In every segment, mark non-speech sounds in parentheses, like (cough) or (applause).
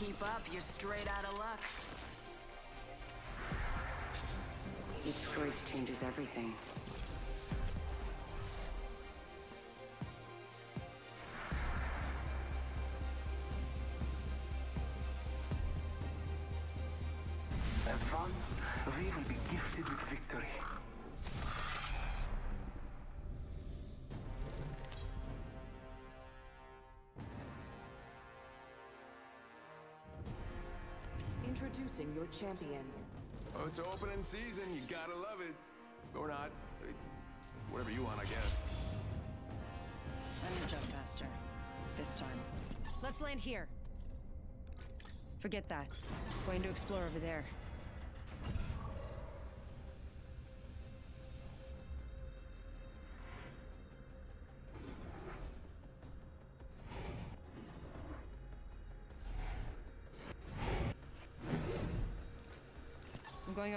keep up, you're straight out of luck. Each choice changes everything. Introducing your champion. Oh, it's opening season. You gotta love it. Or not. Whatever you want, I guess. I'm your jump master. This time. Let's land here. Forget that. Going to explore over there.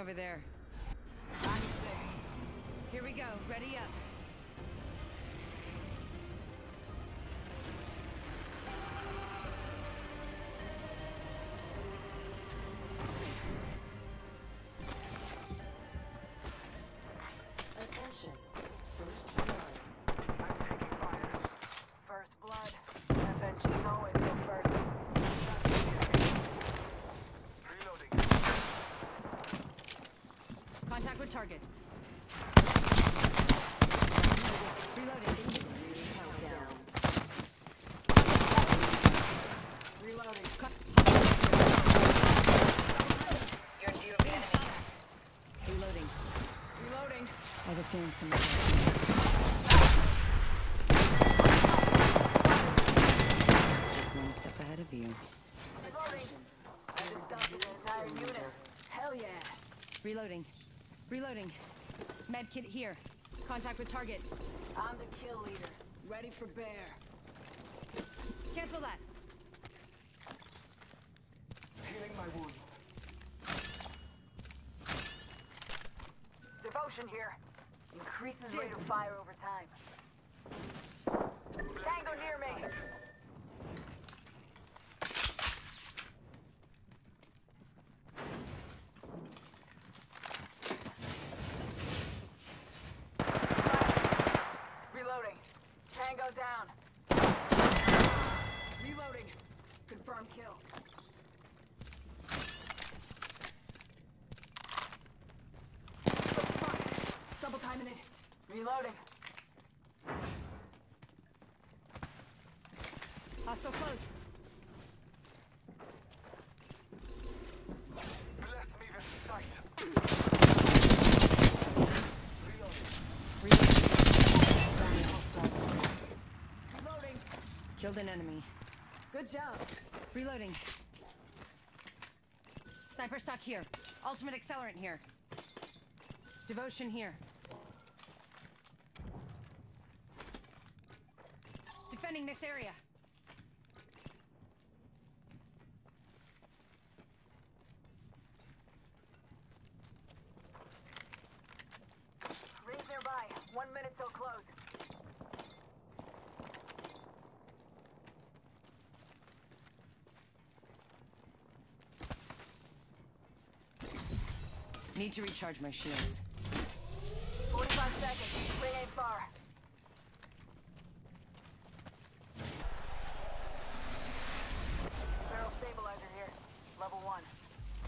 Over there. Target. Reloading. Countdown. Reloading. You're in view of the enemy. Reloading. Reloading. I have a feeling someone's Just one step ahead of you. Reloading. I've exhausted the entire unit. Hell yeah. Reloading. Reloading. Medkit here. Contact with target. I'm the kill leader. Ready for bear. Cancel that. Healing my wounds. Devotion here. Increases rate of fire over time. Tango near me. Reloading. Tango down. Reloading. Confirm kill. Spot. Double timing it. Reloading. Hostile close. Blessed me with sight. Reloading. Reloading. Killed an enemy. Good job. Reloading. Sniper stock here. Ultimate accelerant here. Devotion here. Defending this area. Rings nearby. One minute till close. Need to recharge my shields. 45 seconds. Ring ain't far. Barrel stabilizer here. Level one.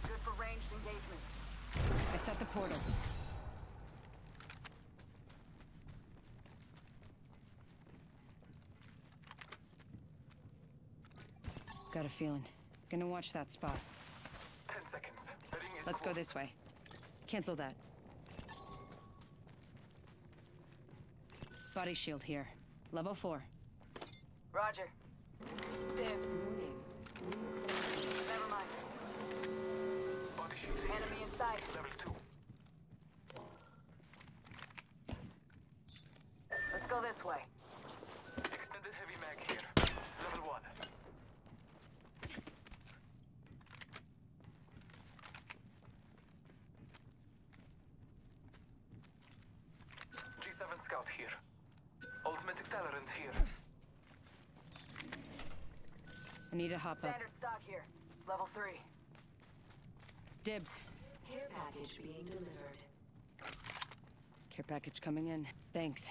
Good for ranged engagement. I set the portal. Got a feeling. Gonna watch that spot. Ten seconds. The Let's go this way. Cancel that. Body shield here. Level 4. Roger. Dibs. Never mind. Body shield here. Enemy in sight. Level two. Let's go this way. Extended heavy mag here. Level one. G7 scout here. Ultimate here. I need to hop up. Standard stock here. Level 3. Dibs. Care package being delivered. Care package coming in. Thanks.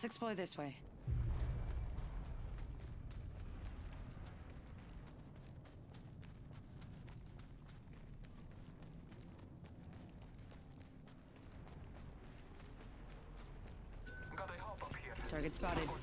Let's explore this way. Got a hop up here. Target spotted.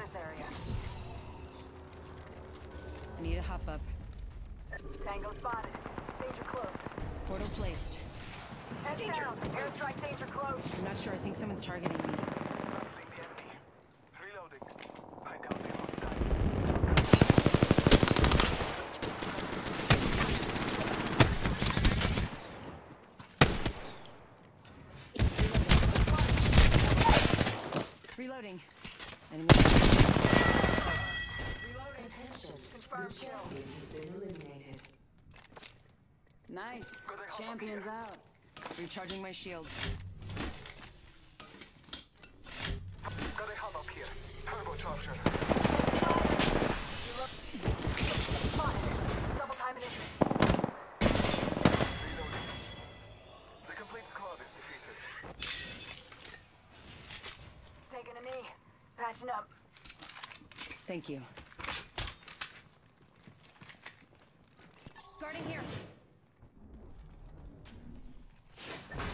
This area. I need a hop up. Tango spotted. Danger close. Portal placed. Head down. Airstrike danger close. I'm not sure. I think someone's targeting me. Battling the enemy. Reloading. I doubt they hostile. Reloading. Enemy. Attention. Confirmed The kill. champion has been eliminated. Nice. Champions out. Recharging my shields. Got a hub up here. Turbocharger. Spotted. Double time initiative. Reloading. The complete squad is defeated. Taking a knee. Patching up. Thank you. Guarding here.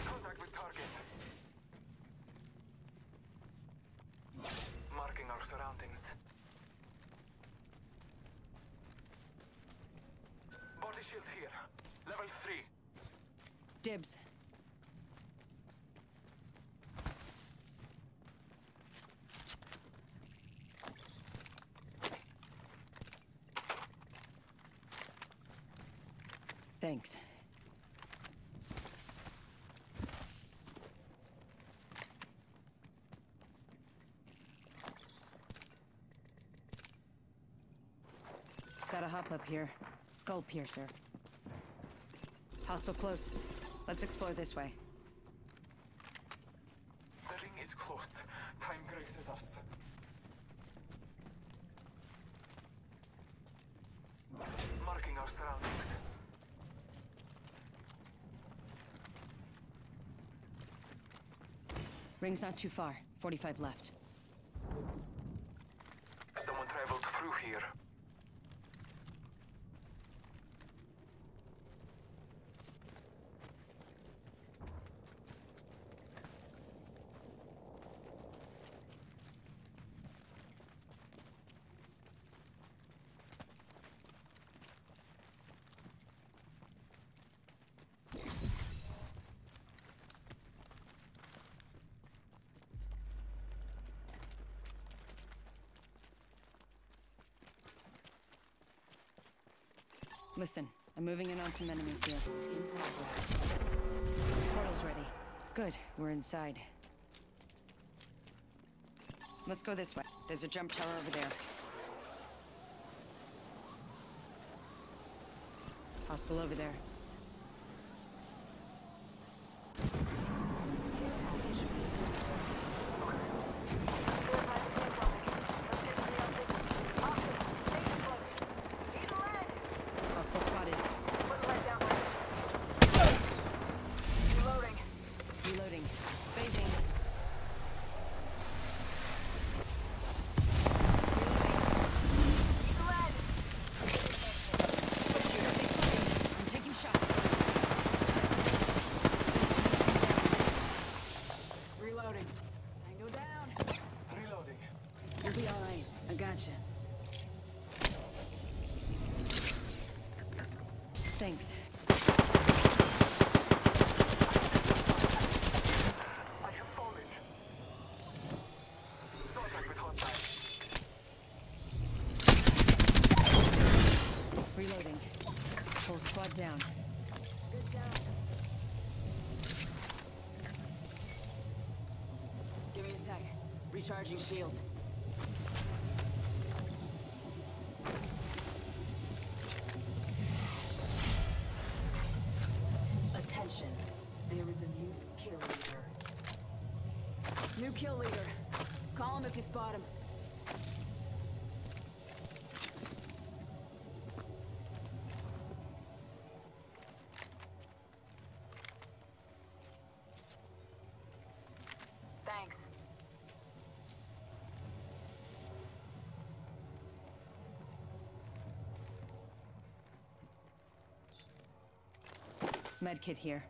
Contact with target. Marking our surroundings. Body shield here. Level 3. Dibs. Thanks. Got a hop up here. Skull piercer. Hostile close. Let's explore this way. The ring is close. Time graces us. Marking our surroundings. Ring's not too far. 45 left. Someone traveled through here. Listen, I'm moving in on some enemies here. Portal's ready. Good, we're inside. Let's go this way. There's a jump tower over there. Hostile over there. Hostile spotted. Reloading. Phasing. You'll be alright. I gotcha. Thanks. I have fallen. Contact with hostile. Reloading. Whole squad down. Give me a sec. Recharging shields. Attention. There is a new kill leader. New kill leader. Call him if you spot him. Medkit here.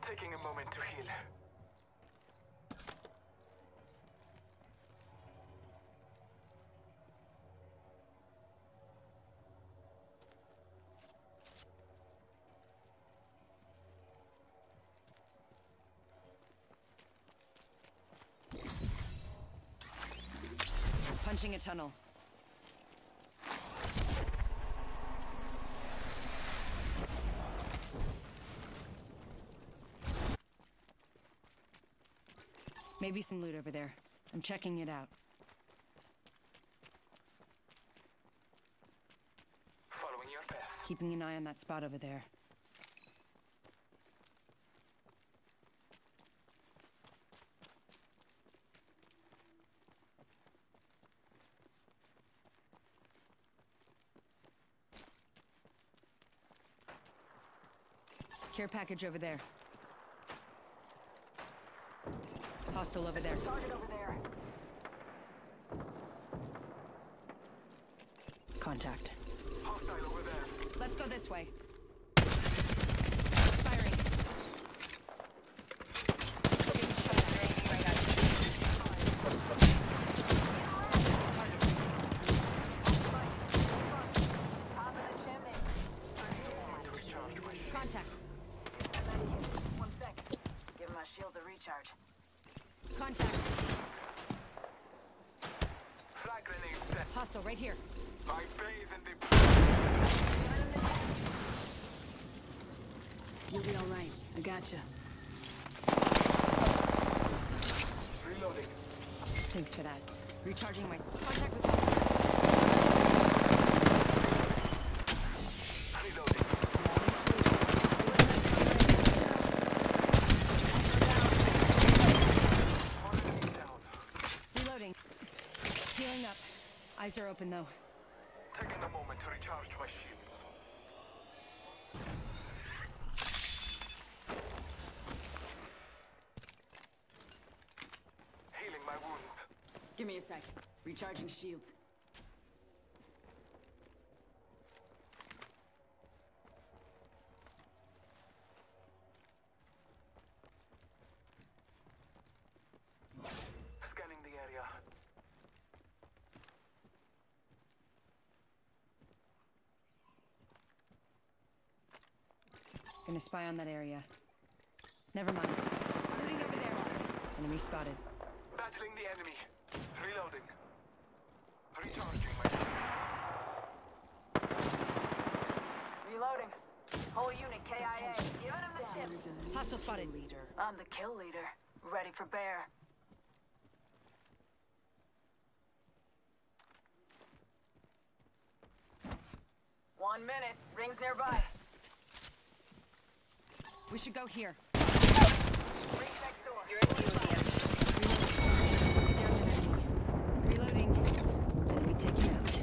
Taking a moment to heal. Punching a tunnel. Maybe some loot over there. I'm checking it out. Following your path. Keeping an eye on that spot over there. Care package over there. Hostile over there. Target over there. Contact. Hostile over there. Let's go this way. Firing. Getting shot at. Right at you. Top of the chimney. To recharge my shield. Contact. One second. Give my shields a recharge. Contact. Flag grenade set. Hostile right here. I bathe in the... You'll be alright. I gotcha. Reloading. Thanks for that. Recharging my contact with. Reloading. Healing up. Eyes are open though. Give me a sec. Recharging shields. Scanning the area. Gonna spy on that area. Never mind. Looting over there. Enemy spotted. Battling the enemy. Reloading. Recharging my shields. Reloading. Whole unit KIA. Giving him the ship. Hostile spotted. I'm the kill leader. Ready for bear. One minute. Rings nearby. We should go here. Rings next door. You're in view, Liam. Down an enemy. Reloading. Enemy taken out.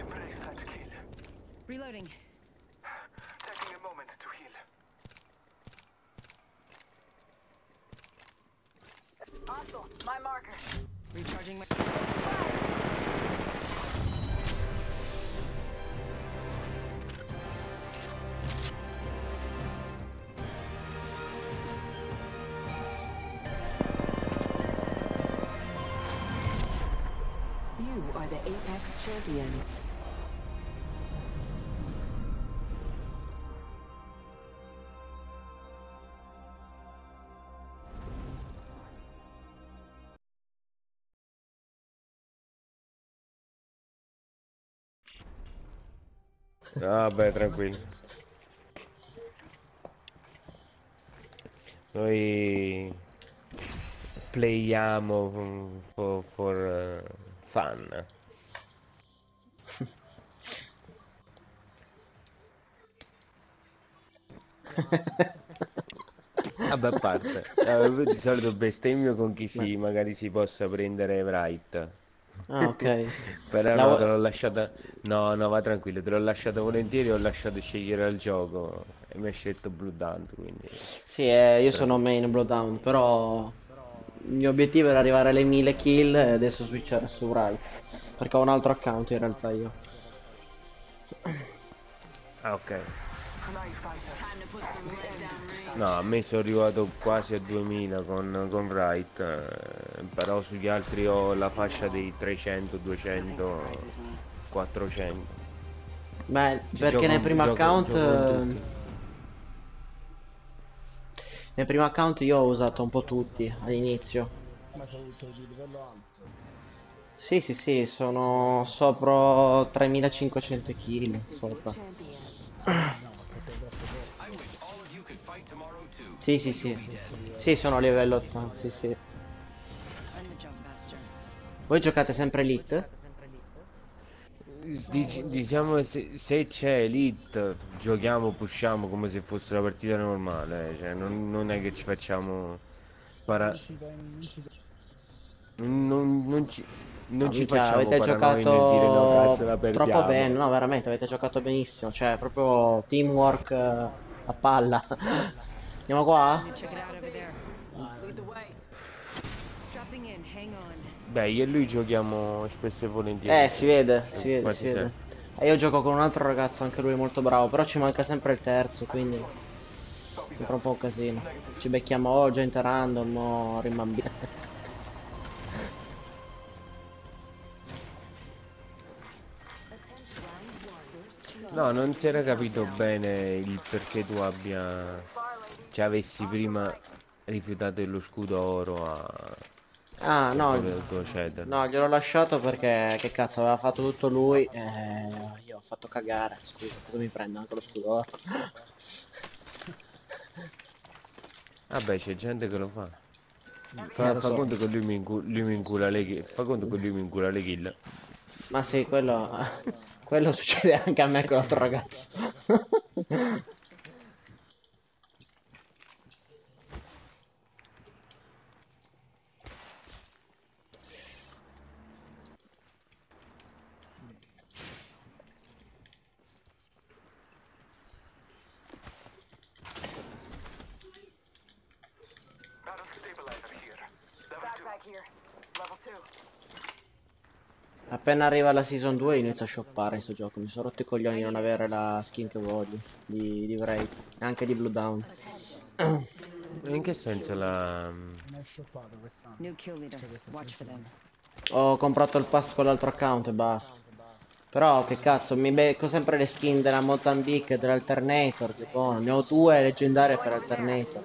Embrace that kill. Reloading. Taking a moment to heal. Hostile. My marker. Recharging my. Vabbè, tranquillo. Noi playiamo for, for eh, fun. Vabbè, a parte, eh, di solito bestemmio con chi si, magari si possa prendere Wright. Ah, ok. (laughs) Però La no, te l'ho lasciata. No, no, va tranquillo, te l'ho lasciata volentieri, ho lasciato scegliere al gioco e mi ha scelto Blue Dante, quindi. Sì, eh, io sono main Bloodhound, però il mio obiettivo era arrivare alle 1000 kill e adesso switchare su Wright. Perché ho un altro account in realtà io. Ah, ok. No, a me sono arrivato quasi a 2000 con, con Wright, eh, però sugli altri ho la fascia dei 300, 200, 400. Beh, Ci perché gioco- nel primo gioco- account... gioco eh. Nel primo account io ho usato un po' tutti all'inizio. Ma sei di livello alto. Sì, sì, sì, sono sopra 3500 kg. Sopra. Sì, sì, sì. Sì, sono a livello 8. Sì, sì. Voi giocate sempre Elite? Dic- diciamo se, se c'è Elite giochiamo, pushiamo come se fosse una partita normale, cioè non, non è che ci facciamo para... Non non ci non, No, ci minchia, facciamo avete giocato dire no la perdiamo. troppo bene, no, veramente, avete giocato benissimo, cioè proprio teamwork eh, a palla. Andiamo qua? Beh, io e lui giochiamo spesso e volentieri. Eh, si vede, si vede, si vede. E io gioco con un altro ragazzo, anche lui molto bravo, però ci manca sempre il terzo, quindi sempre un po' un casino. Ci becchiamo o gente random o rimambia. No, non si era capito bene il perché tu abbia... ci avessi prima rifiutato lo scudo oro a... Ah, no, no, gliel'ho lasciato perché, che cazzo, aveva fatto tutto lui e io ho fatto cagare, scusa, cosa mi prendo anche lo scudo oro? Vabbè, c'è gente che lo fa. Eh, Fa, lo fa so. conto che lui mi, lui mi incula le kill. Fa conto che lui mi incula le kill. Ma sì, quello, quello succede anche a me con l'altro ragazzo. Battle stabilizer here. Level Backpack here. Level 2. Appena arriva la season 2 inizio a shoppare sto gioco. Mi sono rotto i coglioni di non avere la skin che voglio. Di, di Wraith. Anche di Blue Down. In che senso la... Ho comprato il pass con l'altro account e basta. Però che cazzo, mi becco sempre le skin della Mozambique e dell'Alternator. Che buono. Ne ho due leggendarie per Alternator.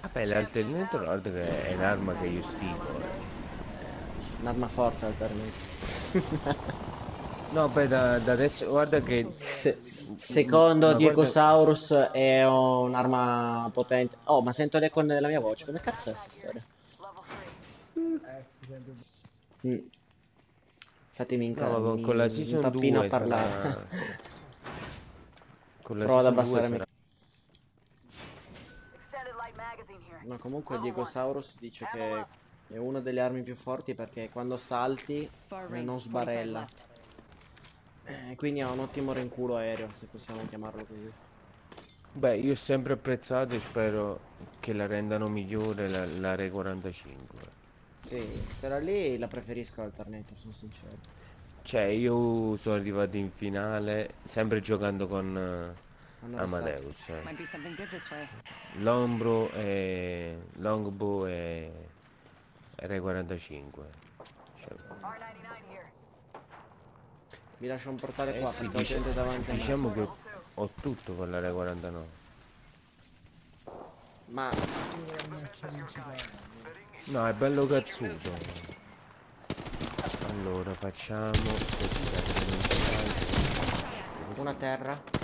Vabbè, l'alternator guarda che è un'arma che io stimo. Un'arma forte Alternator. (laughs) No, beh, da, da adesso guarda che... Se- secondo Ma guarda- Diegosaurus è un'arma potente. Oh, ma sento le corne della mia voce. Come cazzo è questa storia? Level 3. Si sente un Mm. Fatemi No, ma con, la season tappino 2 a parlare. sarà... (laughs) Con la Provo ad season 2 abbassare sarà... Ma comunque Level one. Diegosaurus dice che è una delle armi più forti perché quando salti eh, non 45 sbarella. Eh, quindi ha un ottimo rinculo aereo, se possiamo chiamarlo così. Beh, io ho sempre apprezzato e spero che la rendano migliore la, la Re 45. Sì, quella lì la preferisco all'Alternator, sono sincero. Cioè, io sono arrivato in finale sempre giocando con restato. Amadeus. eh. Lombro e Longbow e R45 cioè. Mi lascio un portale eh qua sì, dice, davanti Diciamo che ho tutto con la R49 Ma No è bello cazzuto. Allora facciamo Una terra.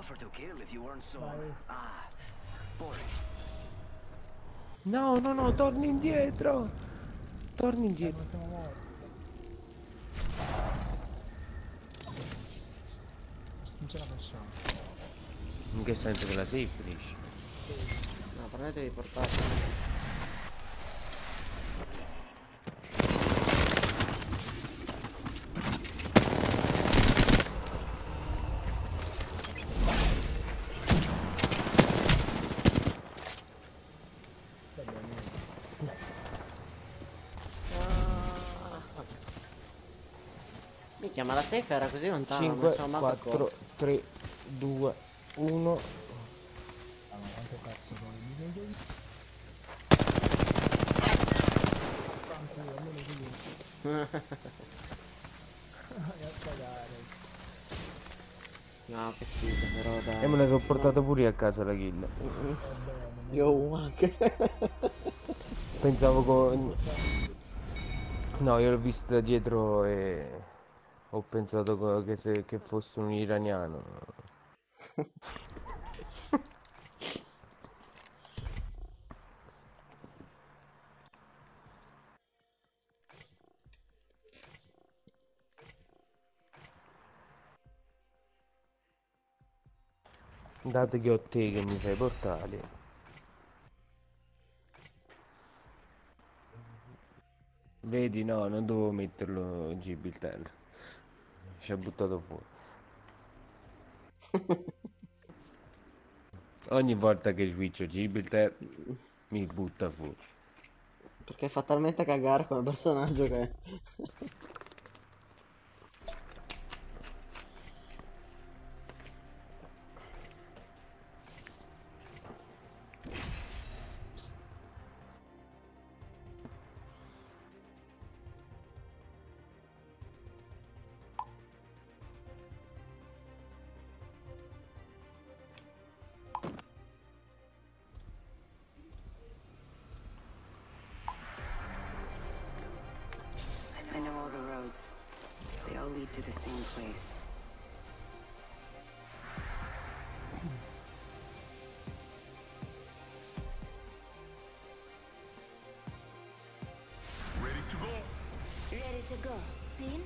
Tougher to kill if you weren't so... Ah, boring. No, no, no, torni indietro. Torni indietro. Non ce la facciamo. In che senso che la safe finisce? No, prendetevi il portale. Minchia, ma la safe era così lontana, non 5, mi sono manco 4, accorto. 3, 2, 1. Ah, ma quanto cazzo sono i pagare. No, che schifo, però dai. E me la sono portata pure a casa la kill. Io anche. (laughs) Pensavo con... No, io l'ho vista da dietro e... Ho pensato che, se, che fosse un iraniano. Dato che ho te che mi fai portali. Vedi, no, non dovevo metterlo Gibiltel. Ci ha buttato fuori. (laughs) Ogni volta che switcho Gibilter mi butta fuori. Perché fa talmente cagare come personaggio che... (laughs) go. Seen?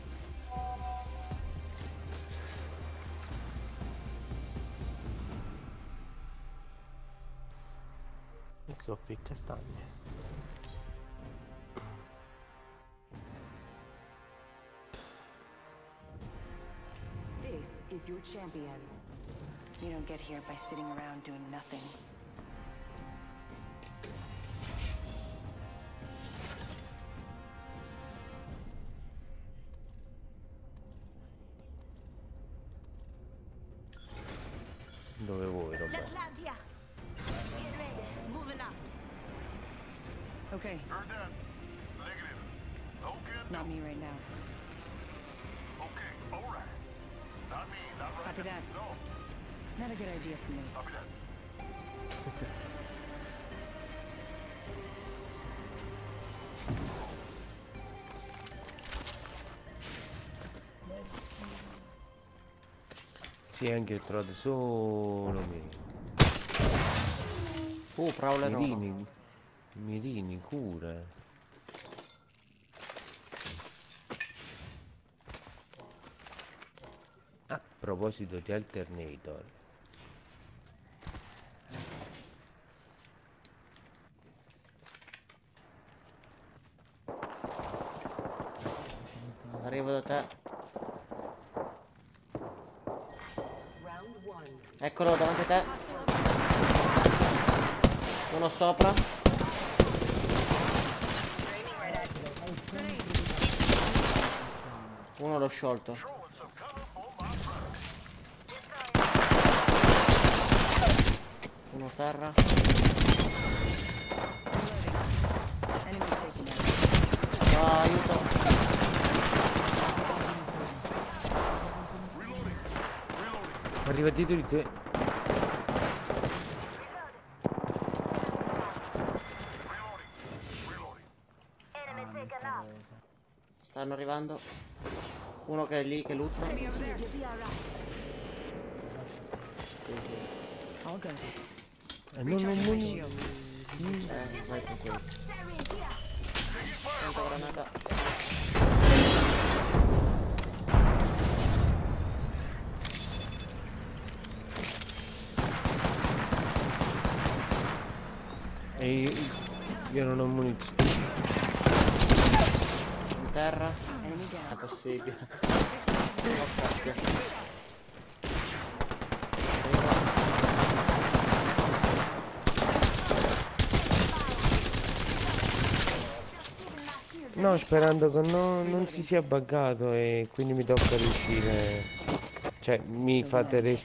Soffia castagne. This is your champion. You don't get here by sitting around doing nothing. Anche ho trovato solo me. Uh, Prowler no. Mirini, mirini, cura. A proposito di alternator. Arrivo da te. Round one. Eccolo davanti a te. Uno sopra. Aiming right at Uno l'ho sciolto. Uno terra. Ah, aiuto. Arriva dietro di te. Stanno arrivando. Uno che è lì che lutta. Eh, non, non, non. Eh, vai con quello. Tanta granata. E io, io non ho munizioni. In terra. È possibile. No, sperando che no- non si sia buggato e quindi mi tocca riuscire. Cioè, mi fate.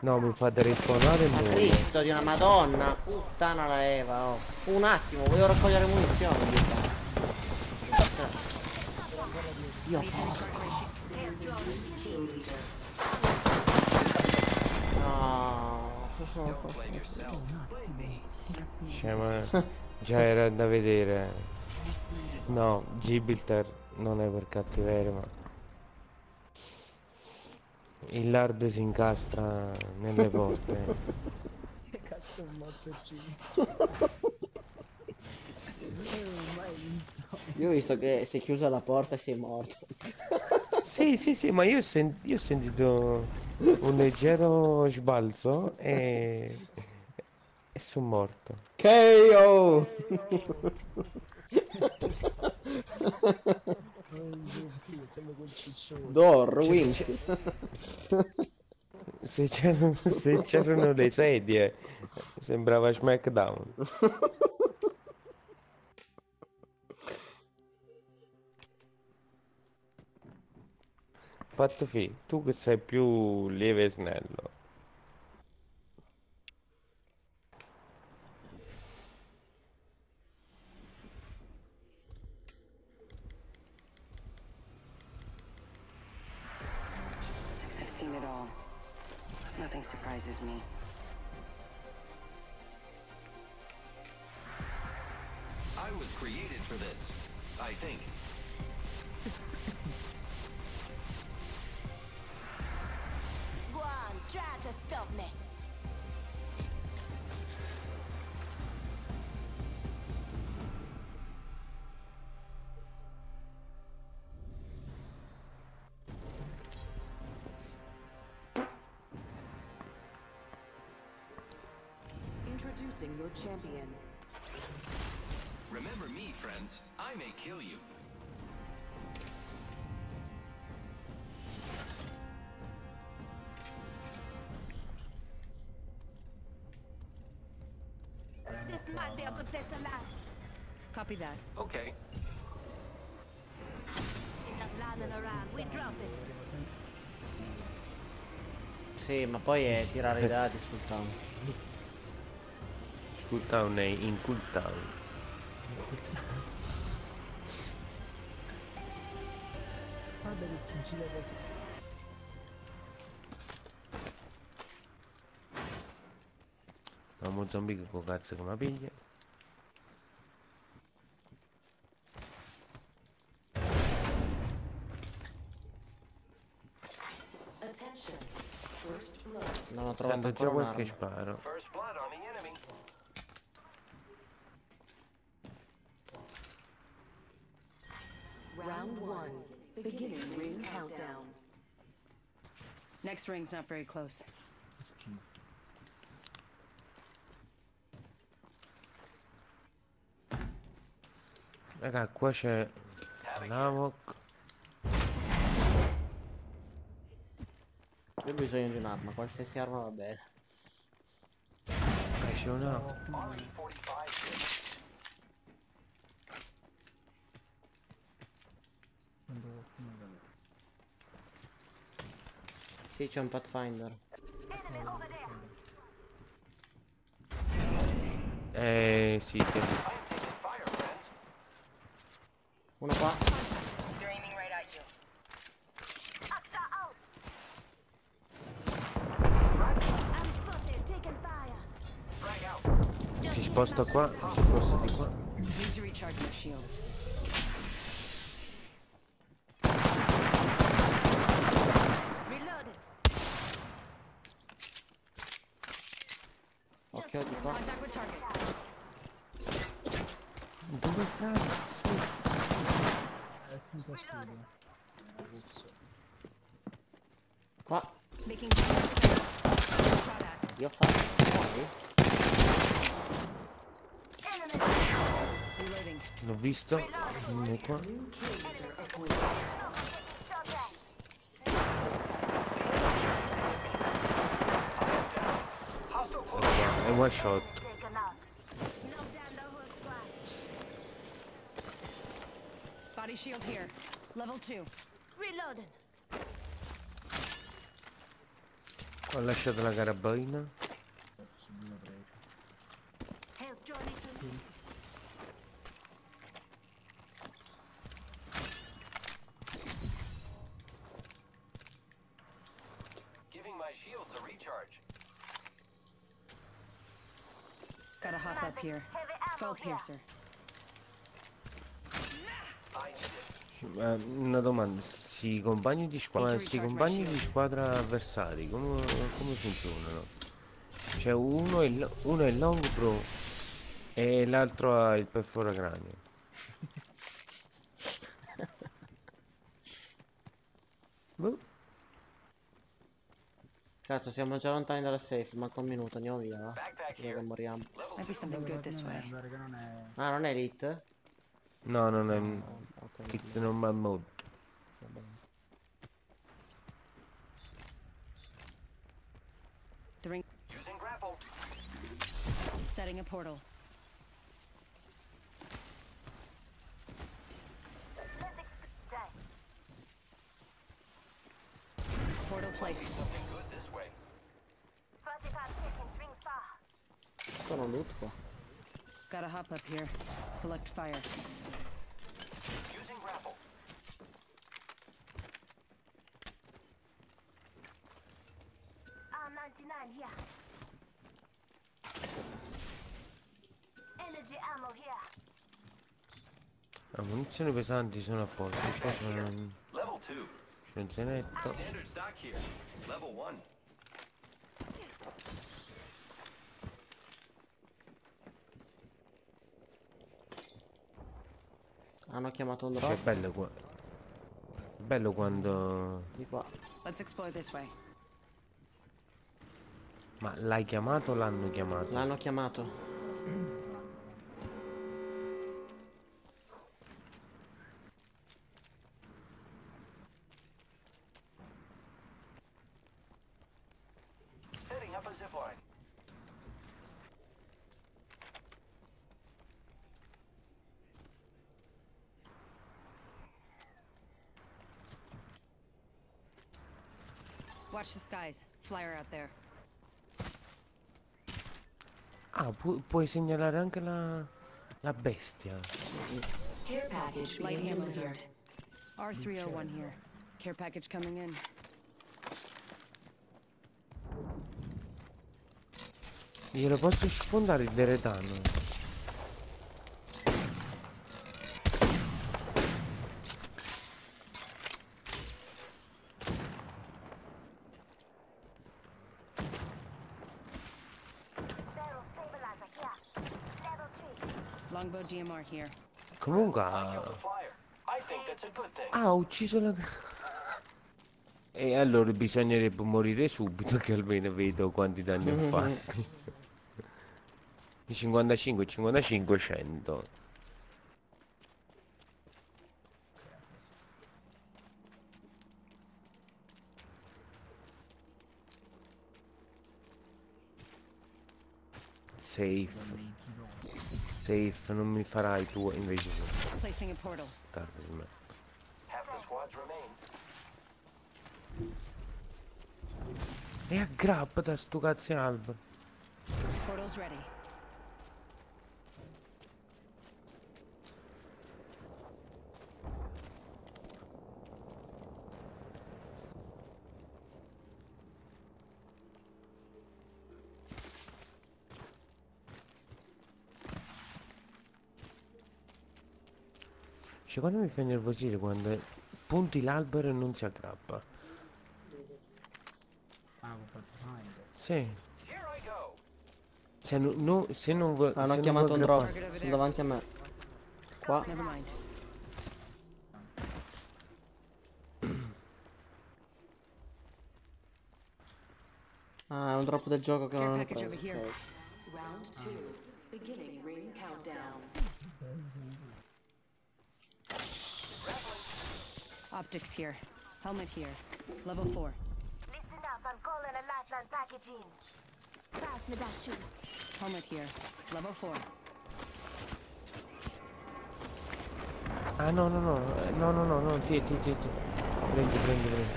No, mi fate respawnare e Ma muoio. Cristo di una madonna, puttana la Eva, oh. Un attimo, voglio raccogliere munizioni. Io No. Blame yourself. Blame me. Cioè, ma già era da vedere. No, Gibraltar non è per cattiveria, ma il lard si incastra nelle porte. Che cazzo è un morto G? Non l'ho mai visto. Io ho visto che si è chiusa la porta e sei morto. (laughs) Sì, sì, sì, ma io ho, sen- io ho sentito un leggero sbalzo e, e sono morto. KO! Sì, sembra quel ciccione. Door, win. se (laughs) Se c'erano, se c'erano le sedie, sembrava SmackDown. (laughs) Fatto fi, tu che sei più lieve e snello. I've seen it all. Nothing surprises me. I was created for this. I think. On, try to stop me. Introducing your champion. Remember me, friends. I may kill you. Land. Copy that. Okay. Sì, ma poi è tirare i dati sul town. Cooltown è in cooltown. Guarda che si gira così. Ma Mozambico con cazzo che mi piglia. Non ho trovato già ancora qualche sparo. First blood on the enemy. Round one. Beginning ring countdown. Next ring's not very close. Raga, qua c'è Navok. Io bisogno di un'arma, qualsiasi arma va bene. Ah, c'è una. Sì, c'è un Pathfinder. Eh sì, te- I am taking fire, friends. Uno qua. They're aiming right at you. I'm spotted, taking fire. Frag out. Si sposta qua, si sposta di qua. Occhio di qua. Dove cazzo? È finta. Puzzo. Qua. Io faccio. Fuori. Reloading. L'ho visto. Uno qua. È one shot. Body shield here. Level 2. Reloading. Ho lasciato la carabina. Piercer. Ma una domanda, si compagni di squadra, si compagni di squadra avversari, come, come funzionano? Cioè uno è, uno è long pro e l'altro ha il perforacranio. Cazzo, siamo già lontani dalla safe. Manca un minuto, andiamo via. Va. Backpack Prima che moriamo. Ah, non è elite? No, non è... Ok. It's normal mode. Using grapple. Setting a portal. Portal placed. Sono loot qua. Gotta hop up here. Select fire. Using grapple. Ah, R99 here. Energy ammo here. La munizioni pesanti sono a posto, qua c'è un Level 2. Ah. Standard stock here. Level 1. Hanno chiamato un Cioè, drop. è bello qua. Bello quando... Di qua. Let's explore this way. Ma l'hai chiamato o l'hanno chiamato? L'hanno chiamato. There. Ah, pu- puoi segnalare anche la... la bestia. Care package being delivered. here. R301 here. Care package coming in. Glielo posso sfondare il deretano? Longbow DMR here. Comunque Killed ha... the flyer. I think that's a good thing. Ah, ha ucciso la... (laughs) E allora bisognerebbe morire subito che almeno vedo quanti danni ho fatti. I 55, 55, 100. Safe. Safe, non mi farai tu invece Placing a portal. Starmi, ma- Half the squads remain. E aggrappata sto cazzo in albero. Portal's ready. Secondo me mi fa nervosire quando punti l'albero e non si aggrappa. Ah. Sì. Se, no- no- se non vuoi... Hanno non chiamato un drop. Sono davanti a me. Qua. Never mind. Ah, è un drop del gioco che non ho preso. over here. ok. Round two. Beginning ring countdown. Optics here. Helmet here. Level 4. Listen up, I'm calling a lifeline package in. Fast, Medashu. Helmet here. Level 4. Ah no no no, eh, no no no no, ti, ti, ti, ti. Prendi, prendi, prendi.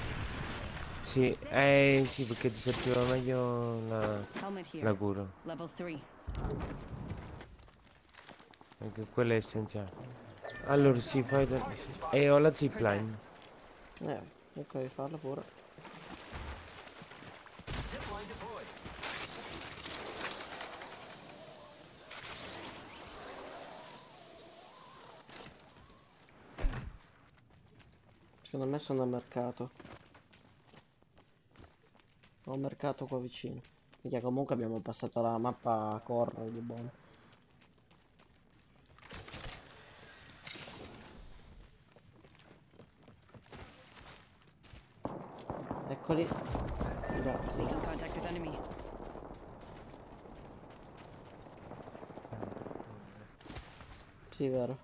Sì, eh sì, perché ti serviva meglio la, la cura. Level 3. Anche quella è essenziale. Allora sì, fai da... E ho la zipline. Eh, ok, farlo pure. Zipline deployed. Secondo me sono al mercato. Ho un mercato qua vicino. Perché comunque abbiamo passato la mappa a correre di buono. Eccoli. Sì, vero.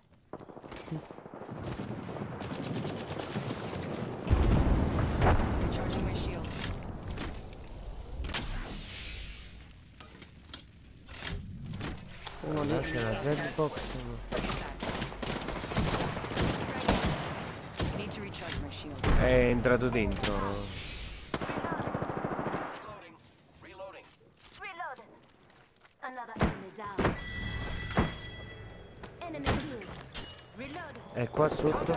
Uno lì. C'è la Z-box. È entrato dentro. Qua sotto.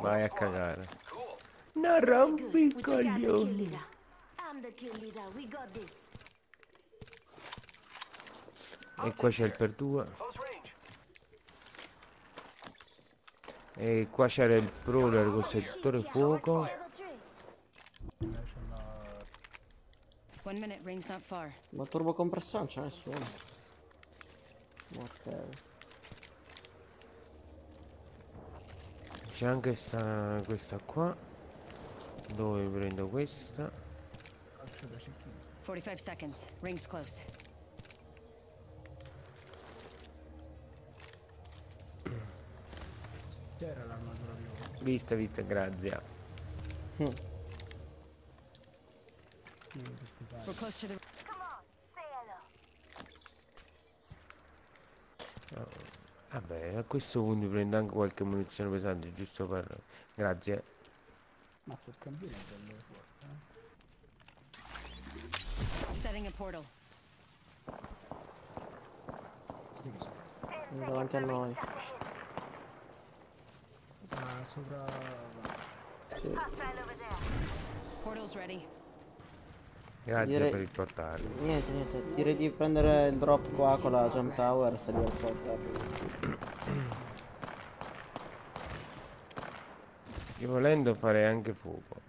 Vai a cagare. Non rompi il coglione. E qua c'è il per due. E qua c'era il brawler col settore fuoco. Level three. One minute, ring's not far. Ma turbo compressore non c'è nessuno. Ok. C'è anche sta, questa qua. Dove prendo questa? Calcio da cecchino. 45 seconds. Ring's close. C'era l'armatura viola. Vista, vista, grazie. Mm. Io devo scusare. We're close to the. Come on. Say hello. Vabbè, a questo punto prendo anche qualche munizione pesante, giusto per... Grazie. Il campione è bello forte, eh. Setting a portal. Sì. Ten Davanti a noi. Ah, sopra... There. Portal's ready. Grazie Direi- per il portale. Niente, niente. Direi di prendere il drop qua con la jump tower e salire sopra. Io volendo farei anche fuoco.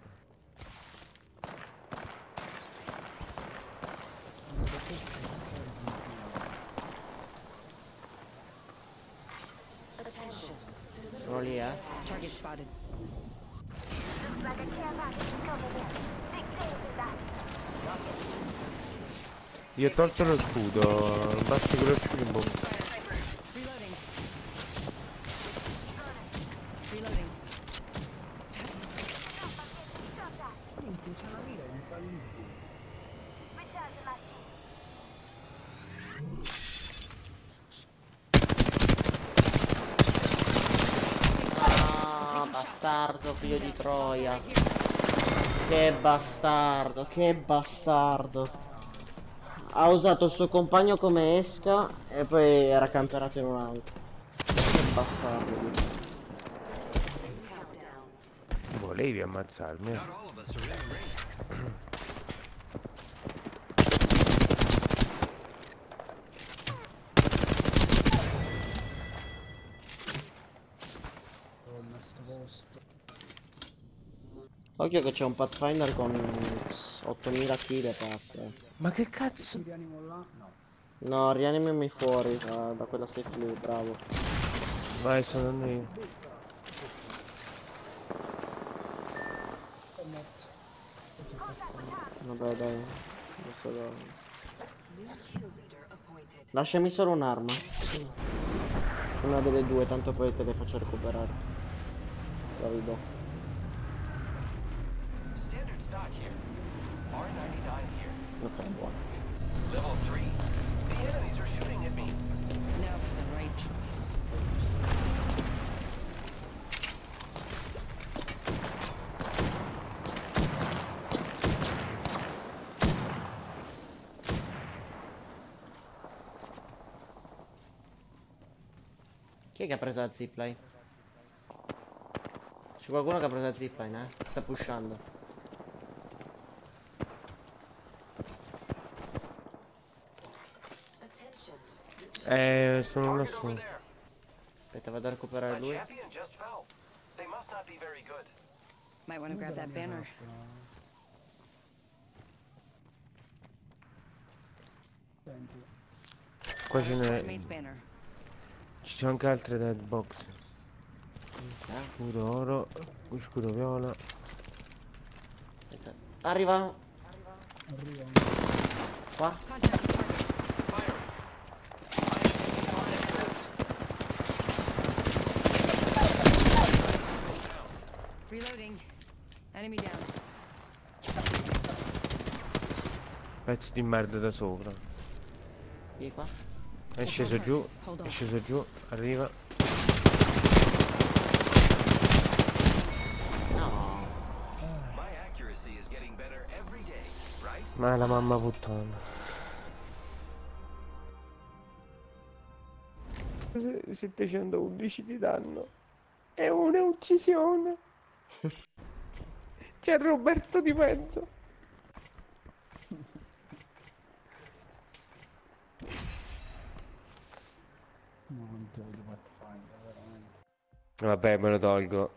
Sono lì, eh. Target spotted. Looks like a care package is coming in. Big things in that. Io ho tolto lo scudo, basta quello scudo shield. Placing figlio di troia. Che bastardo, che bastardo. Ha usato il suo compagno come esca e poi era camperato in un altro. Che bastardo. dico. Volevi ammazzarmi? eh? Madonna, sto posto. Occhio che c'è un Pathfinder con 8000 kg e passa. Ma che cazzo? No. Rianimami fuori da, da quella safe lì, bravo. Vai, sono morto. Vabbè dai. Adesso dai. Lasciami solo un'arma. Una delle due, tanto poi te le faccio recuperare. La rido. Standard stock here. R99 here. Ok, buono. Level 3. The enemies are shooting at me. Now for the right choice. Chi è che ha preso la zipline? C'è qualcuno che ha preso la zipline, eh? Sta pushando. Eh, sono lassù. Aspetta, vado a recuperare lui. Might want to grab that banner. Qua ce n'è. Ci sono anche altre dead box. Eh? Scudo oro, scudo viola. Aspetta. Arriva Arriva un... qua. Contact the target. Fire. Reloading. Enemy down. Pezzi di merda da sopra. Vieni qua. È sceso giù, è sceso giù, arriva. No. My accuracy is getting better every day, right? Ma è la mamma puttana. 711 di danno. È una uccisione. (laughs) C'è Roberto di mezzo. No, non tolgo Pathfinder, veramente. Vabbè, me lo tolgo.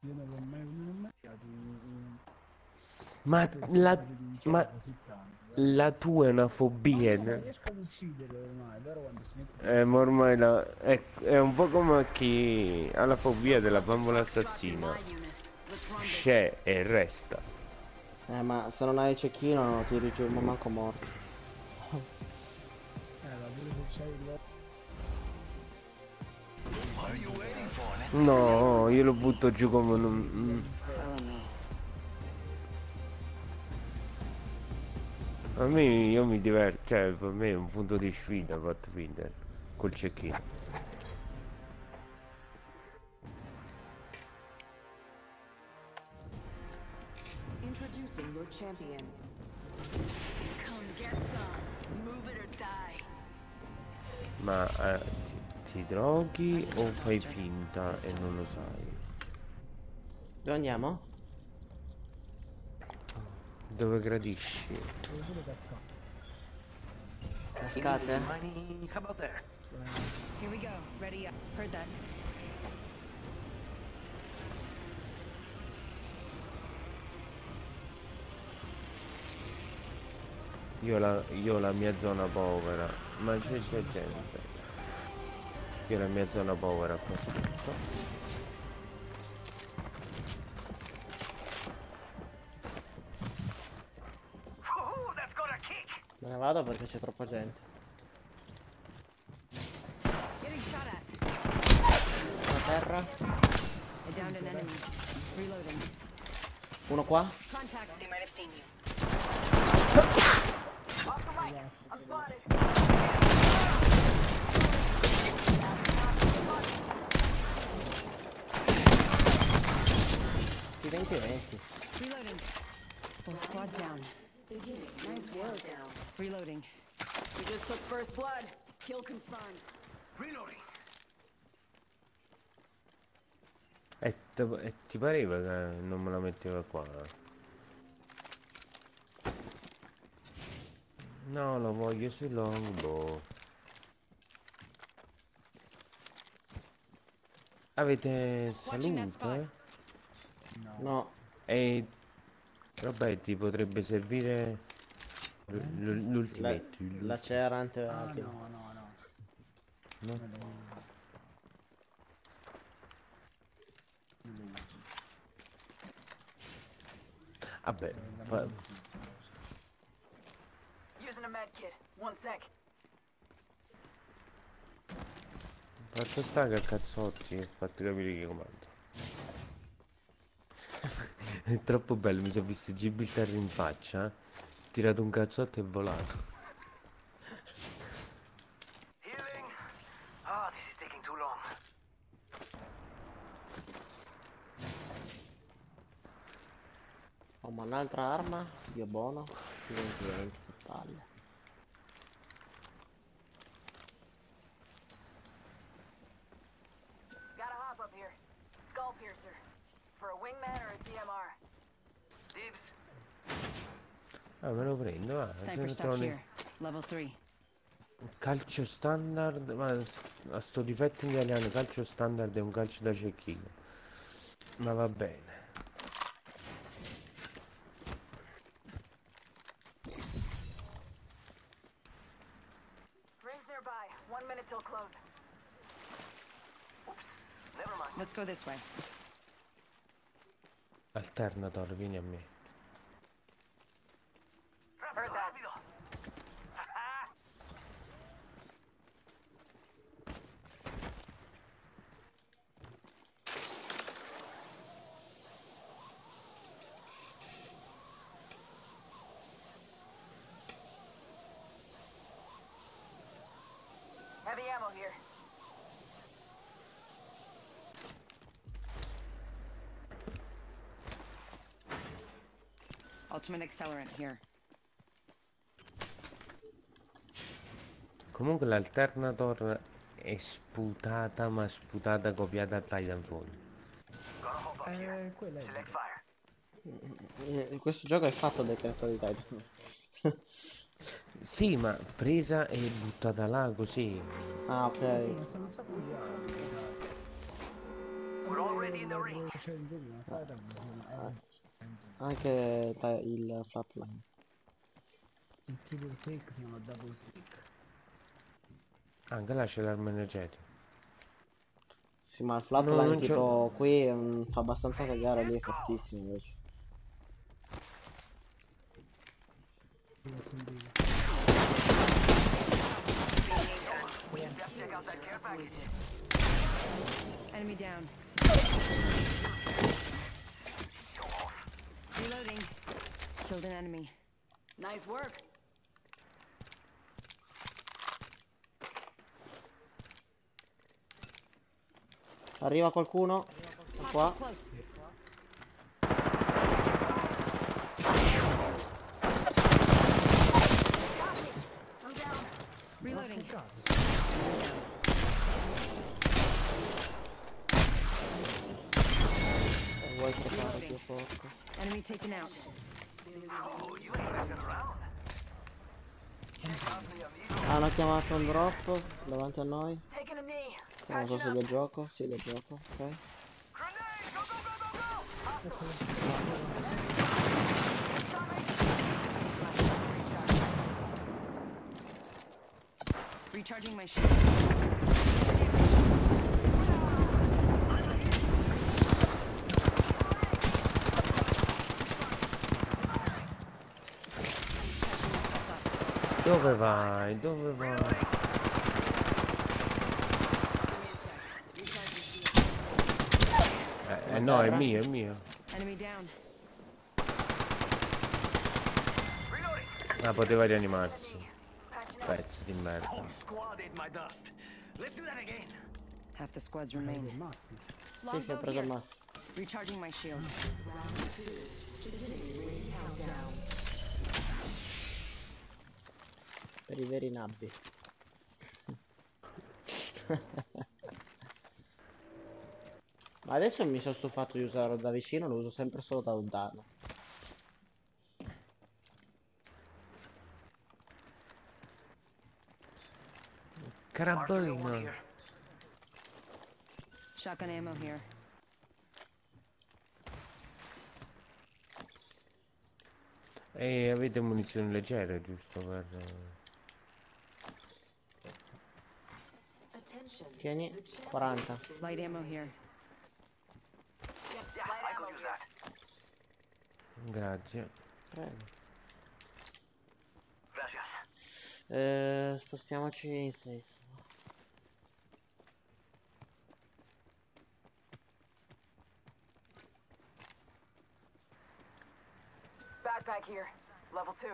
Io non l'ho mai, non mai un- Ma la, ma tanto. la tua è una fobia. Non riesco ad uccidere ormai, però quando si mette... Eh, ma ormai la- è, è un po' come chi ha la fobia della bambola assassina. C'è e resta. Eh, ma se non hai cecchino non ti giù, ma manco morto. Eh, ma pure se c'hai il... No, io lo butto giù come un... A me io mi diverto, cioè per me è un punto di sfida Pathfinder col cecchino. Introducing your champion. Come get some. Move it or die. Ma eh, ti, ti droghi o fai finta e non lo sai? Dove andiamo? Dove gradisci? Cascate? Here we go. Ready up. Heard that. Io la, io la mia zona povera, ma c'è gente. Io la mia zona povera qua sotto. Ooh, that's got a kick. Me ne vado perché c'è troppa gente. Getting shot at. Una terra. Uno qua. Contact. They might have seen you. 20 e 20. Reloading. Full squad down. Nice work. Reloading. We just took first blood. Kill confirmed. Reloading. E eh, ti pareva che non me la metteva qua? No, lo voglio sui longbow. Avete salute? No. E vabbè, ti potrebbe servire l- l- La, Ah, no, no, no. No? Vabbè, fa- Using a med kit. One sec. fatto sta che a cazzotti e fatti capire che comando. È troppo bello, mi sono visto Gibraltar in faccia, ho tirato un cazzotto e volato. Healing. Ah. Oh, ma un'altra arma? Dio buono. 20 20 palle. Gotta hop up here. Skull piercer. For a wingman or a DMR? Dibs. Ah, me lo prendo, va. 3. Calcio standard, ma a sto difetto in italiano, calcio standard è un calcio da cecchino. Ma va bene. Rings nearby. One minute till close. Never mind. Let's go this way. Alternator, vieni a me. Heard that. Rapido. Ammo here. Ultimate accelerant here. Comunque l'alternator è sputata, ma sputata copiata a Titanfall. Eh, quella è Select fire. Eh, Questo gioco è fatto del creatore di Titan. (laughs) Sì, ma presa e buttata là così. ah, ok. gioco, ma bisogna- eh, Anche il flatline. il triple click si chiama double click. Anche là c'è l'arma energetica. Sì, ma il flatline non c'ho- tipo qui mm, fa abbastanza cagare, lì è fortissimo invece. Sì, out that care package. Enemy down. Reloading. Killed an enemy. Nice work. Arriva qualcuno? Qua? Close. Reloading. Vuoi preparare più forte? Enemy taken out. Oh, you around. Hanno chiamato un drop davanti a noi. Taking a knee. Non so se lo gioco. Sì, lo gioco, ok. Grenade! Go, go, go, go, go! Recharging my shield. Dove vai? Dove vai? Eh, eh, no, è mio, è mio. Ah, poteva rianimarsi. Pezzo di merda. Half the squads remain. Sì, sì, ho preso il massimo. Recharging my shields. Per i veri nabbi. (laughs) Ma adesso mi sono stufato di usarlo da vicino, lo uso sempre solo da lontano. Carabina. Shotgun ammo here. E avete munizioni leggere, giusto? Per... Tieni, 40. Light ammo here. Grazie. Prego. Gracias. Eh, spostiamoci in safe. Backpack here. Level 2.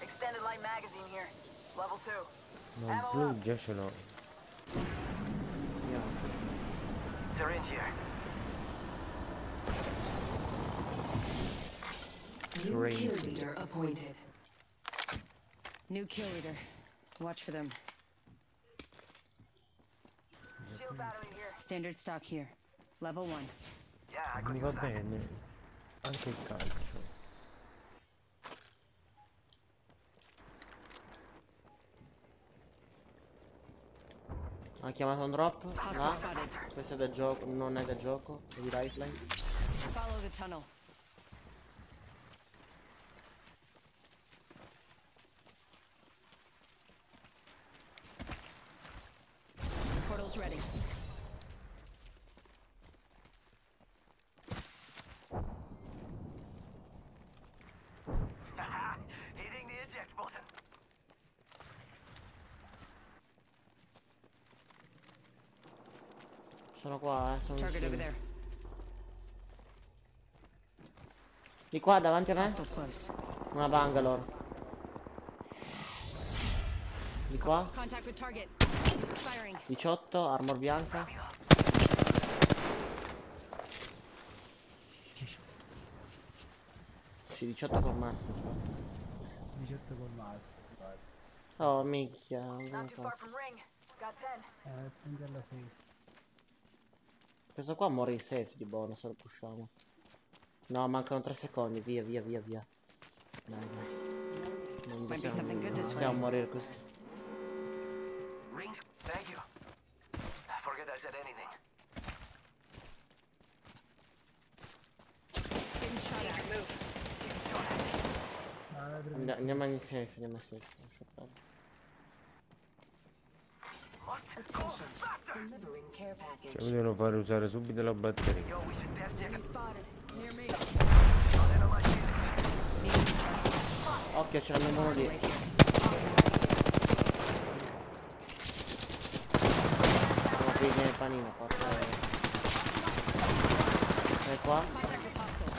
Extended light magazine here. Level 2. Ma il blu già ce l'ho. Syringe here. New kill leader appointed. New kill leader. Watch for them. Shield battery here. Standard stock here. Level 1. Mi va bene. Anche il calcio. Ha chiamato un drop? No. Questo è da gioco, non è da gioco. Di lifeline. Follow the tunnel. Portal's ready. Hitting the eject button. Sono qua, eh. Sono Target over there. Di qua davanti a me? Una bangalore. Di qua? Contact with target. Firing. 18, armor bianca. Sì, 18 con master. 18 con Master. Oh, minchia. come Not too far cazzo. from ring. Got 10. Eh, prenderla safe. Questo qua muore in safe di buono se lo pushiamo. No, mancano 3 secondi. Via, via, via, via. Dai, dai. Non possiamo, non possiamo morire così. Rings, thank you. Forget I said anything. Andiamo in safe, andiamo in safe. lascia perdere. Attention. Delivering care Cioè, package. mi devono fare usare subito la batteria. Occhio, ce l'abbiamo uno lì. Sono qui nel panino, porca. E qua? Contact with hostile.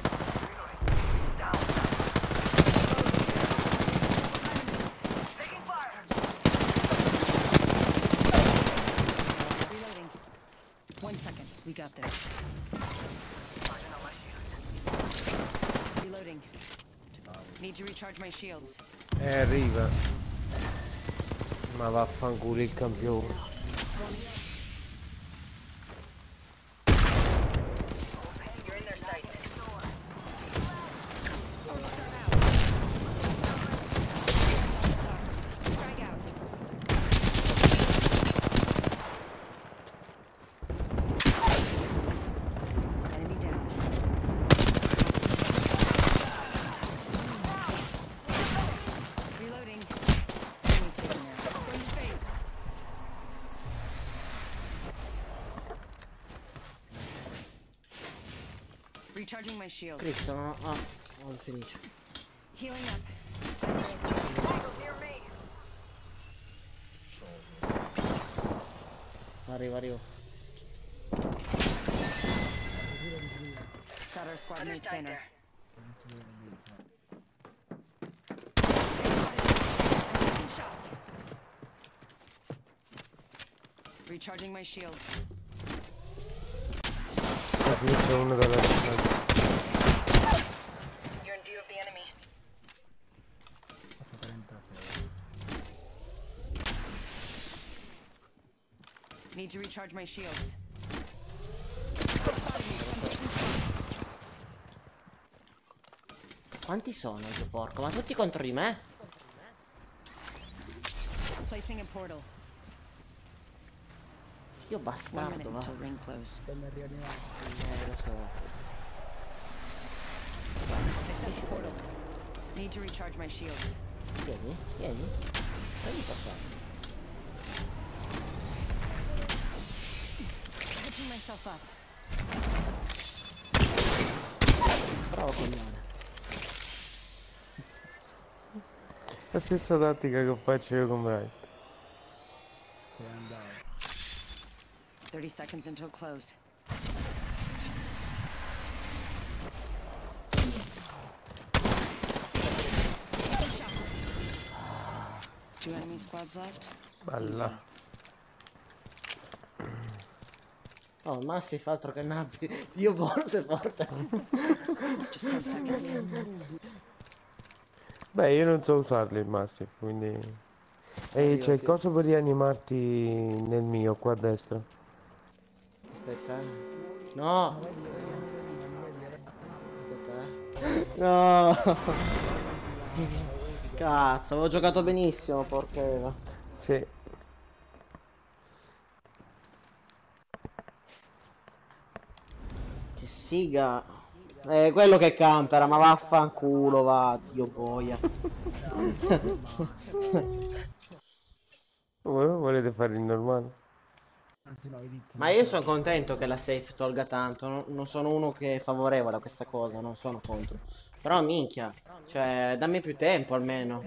Taking fire. Reloading. One second. We got this. Charging on my shields. Reloading. Need to recharge my shields. Eh, arriva. Ma vaffanculo il campione. You're in their sight. Frag out. Enemy down. Reloading. Enemy taken there. Going to phase. Recharging my shield. Cristo, no? Ah, non finisce. Healing up. Tango near me. Arrivo, arrivo. Got our squad Other mate's side banner. there. Taking shots. Recharging my shields. To recharge my shields. Quanti sono io porco? Ma tutti contro di me? Placing a portal. Io bastardo, va. ring close. Eh, lo so. I set the portal. Need to recharge my shields. Vieni, vieni. Vieni papà. Myself up. Bravo coglione. La stessa tattica che faccio io con Bright. Dove andare? 30 seconds until close. Two enemy squads left. Balla. Oh, Massif altro che Nabi. Io forse forte. Just 10 seconds. Beh, io non so usarli il Mastiff, quindi... E c'è il coso per rianimarti nel mio, qua a destra. Aspetta. eh. No. Aspetta. eh. No. Cazzo, avevo giocato benissimo, porca. Sì. Che sfiga. Eh, quello che campera, ma vaffanculo, va, Dio boia. (laughs) Volete fare il normale? Anzi no, vedi. Ma io sono contento che la safe tolga tanto, non, non sono uno che è favorevole a questa cosa, non sono contro. Però minchia, cioè dammi più tempo almeno.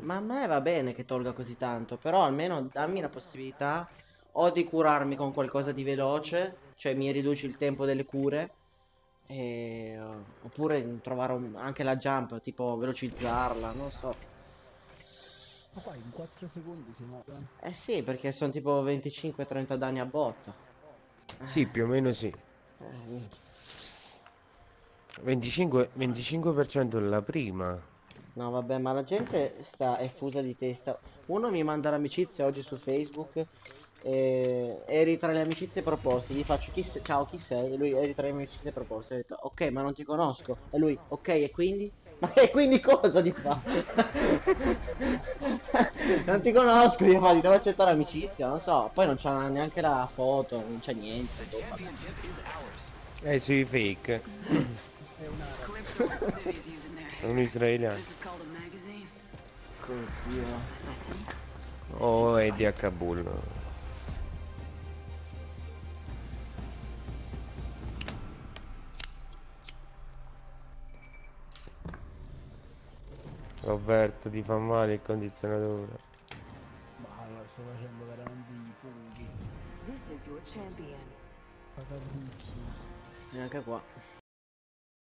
Ma a me va bene che tolga così tanto, però almeno dammi la possibilità o di curarmi con qualcosa di veloce, cioè mi riduci il tempo delle cure, e, oppure di trovare un- anche la jump, tipo velocizzarla, non so. Ma qua in 4 secondi si muove. Eh sì, perché sono tipo 25-30 danni a botta. Sì, più o meno sì. Eh, minchia. 25, 25% la prima. No, vabbè, ma la gente sta è fusa di testa. Uno mi manda l'amicizia oggi su Facebook. E eri tra le amicizie proposte. Gli faccio chi se- ciao, chi sei? E lui eri tra le amicizie proposte. Ho detto, ok, ma non ti conosco. E lui, ok, e quindi? (laughs) Ma e quindi cosa di fa? (laughs) non ti conosco, gli fa, ti devo accettare amicizia, non so. Poi non c'ha neanche la foto, non c'è niente. boh. Eh, sui fake. È (laughs) un israeliano. This is called a magazine. Così. O è di a Kabul. Roberto ti fa male il condizionatore. Ma sto facendo veramente i funghi. This is your champion. Patatissimo. E anche qua.